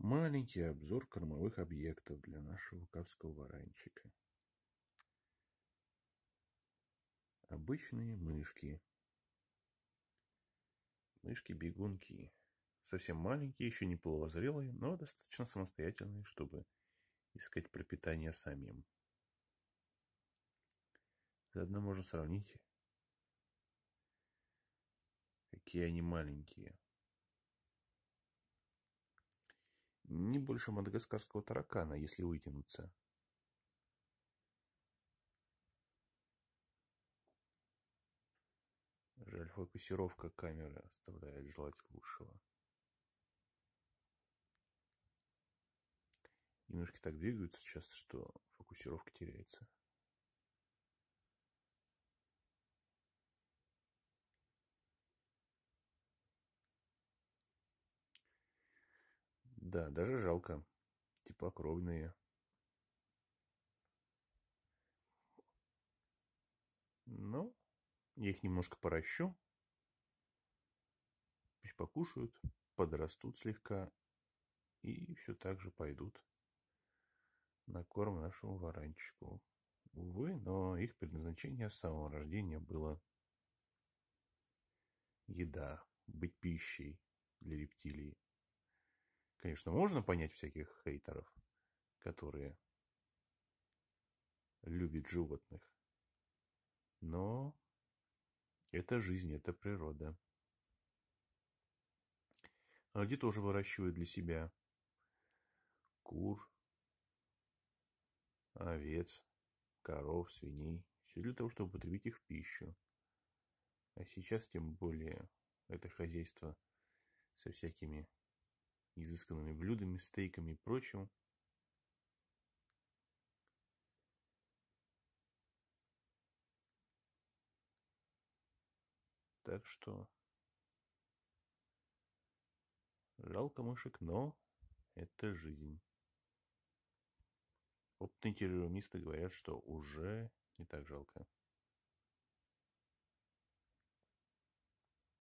Маленький обзор кормовых объектов для нашего капского варанчика. Обычные мышки. Мышки-бегунки. Совсем маленькие, еще не полувозрелые, но достаточно самостоятельные, чтобы искать пропитание самим. Заодно можно сравнить, какие они маленькие. Не больше мадагаскарского таракана, если вытянуться. Жаль, фокусировка камеры оставляет желать лучшего. Немножко так двигаются часто, что фокусировка теряется. Да, даже жалко. Теплокровные. Ну, я их немножко поращу. Пусть покушают, подрастут слегка и все так же пойдут на корм нашему варанчику. Увы, но их предназначение с самого рождения было еда, быть пищей для рептилий. Конечно, можно понять всяких хейтеров, которые любят животных. Но это жизнь, это природа. А люди тоже выращивают для себя кур, овец, коров, свиней. Все для того, чтобы употребить их в пищу. А сейчас тем более это хозяйство со всякими изысканными блюдами, стейками и прочим. Так что жалко мышек, но это жизнь. Опытные террористы говорят, что уже не так жалко.